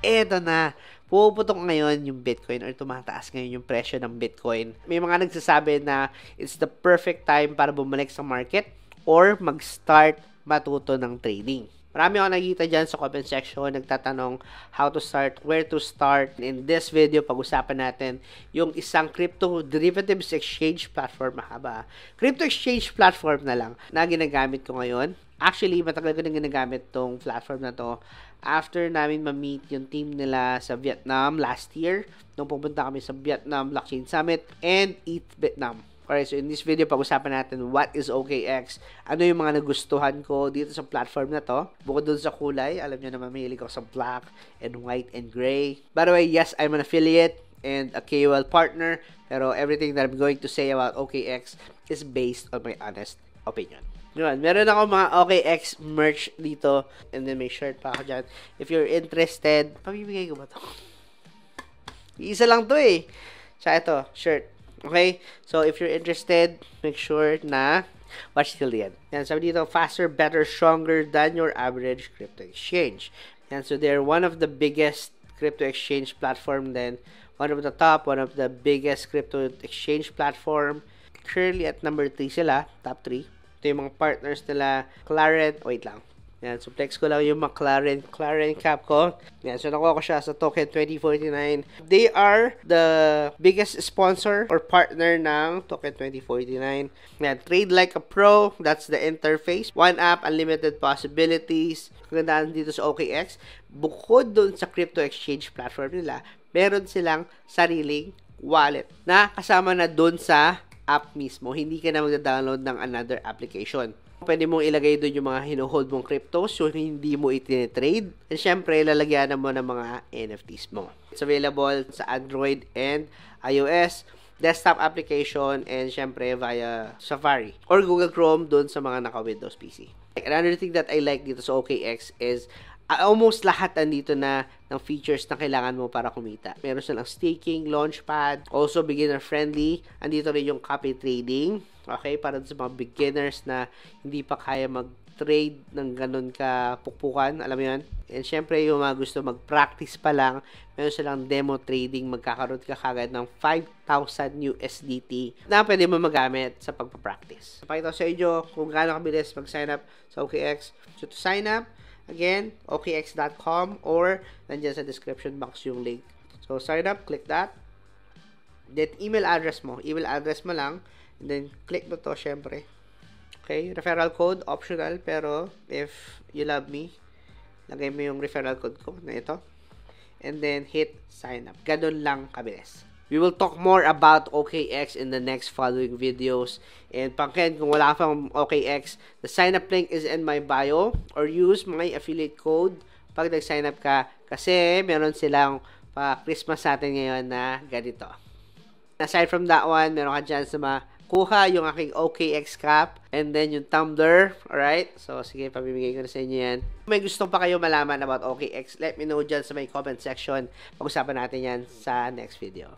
eto na, puputok ngayon yung Bitcoin or tumataas ngayon yung presyo ng Bitcoin. May mga nagsasabi na it's the perfect time para bumalik sa market or mag-start matuto ng trading. Marami ako nakikita dyan sa comment section, nagtatanong how to start, where to start. In this video, pag-usapan natin yung isang crypto derivatives exchange platform, mahaba. Crypto exchange platform na lang na ginagamit ko ngayon. Actually, matagal ko na ginagamit tong platform na to after namin ma-meet yung team nila sa Vietnam last year, nung pupunta kami sa Vietnam Blockchain Summit and Eat Vietnam. Alright, so in this video, pag-usapan natin what is OKX, ano yung mga nagustuhan ko dito sa platform na to. Bukod dun sa kulay, alam nyo naman, mahilig ako sa black and white and gray. By the way, yes, I'm an affiliate and a KOL partner, pero everything that I'm going to say about OKX is based on my honest opinion. Yun, meron ako mga OKX merch dito, and then may shirt pa ako dyan. If you're interested, pamibigay ko ba to? Isa lang to eh. Sa ito, shirt. Okay? So, if you're interested, make sure na watch till the end. Yan, sabi dito, faster, better, stronger than your average crypto exchange. Yan, so they're one of the biggest crypto exchange platform then one of the top, one of the biggest crypto exchange platform. Currently at number 3 sila, top 3. Ito yung mga partners nila, Claret, wait lang, yan, so flex ko lang yung McLaren, McLaren cap ko. Yan, so nakuha ko siya sa token 2049. They are the biggest sponsor or partner ng token 2049. Yan, trade like a pro, that's the interface. One app, unlimited possibilities. Kagandaan dito sa OKX, bukod dun sa crypto exchange platform nila, meron silang sariling wallet na kasama na dun sa app mismo. Hindi ka na magda-download ng another application. Pwede mong ilagay doon yung mga hinuhold mong crypto so hindi mo itine-trade. And syempre, lalagyan mo ng mga NFTs mo. It's available sa Android and iOS desktop application and syempre via Safari or Google Chrome doon sa mga naka-Windows PC. Another thing that I like dito sa OKX is almost lahat andito na ng features na kailangan mo para kumita. Meron silang staking, launchpad, also beginner friendly. Andito rin yung copy trading Okay? Para sa mga beginners na hindi pa kaya mag-trade ng ganun ka pukpukan. Alam mo yan? And syempre, yung mga gusto mag-practice pa lang, meron silang demo trading. Magkakaroon ka kagad ng 5,000 USDT na pwede mo magamit sa pagpa-practice. Pakita sa inyo kung gaano kabilis mag-sign up sa OKX. So, to sign up, again, okx.com or nandiyan sa description box yung link. So, sign up, click that. Then, email address mo. Email address mo lang And then, click mo to, syempre. Okay, referral code, optional, pero if you love me, lagay mo yung referral code ko na ito. And then, hit sign up. Ganun lang kabilis. We will talk more about OKX in the next following videos. And pangkin, kung wala pang OKX, the sign up link is in my bio or use my affiliate code pag nag-sign up ka kasi meron silang pa Christmas sa atin ngayon na ganito. Aside from that one, meron ka dyan sa mga kuha yung aking OKX cap and then yung tumbler. Alright? So, sige, pamimigay ko na sa inyo yan. Kung may gusto pa kayo malaman about OKX, let me know dyan sa may comment section. Pag-usapan natin yan sa next video.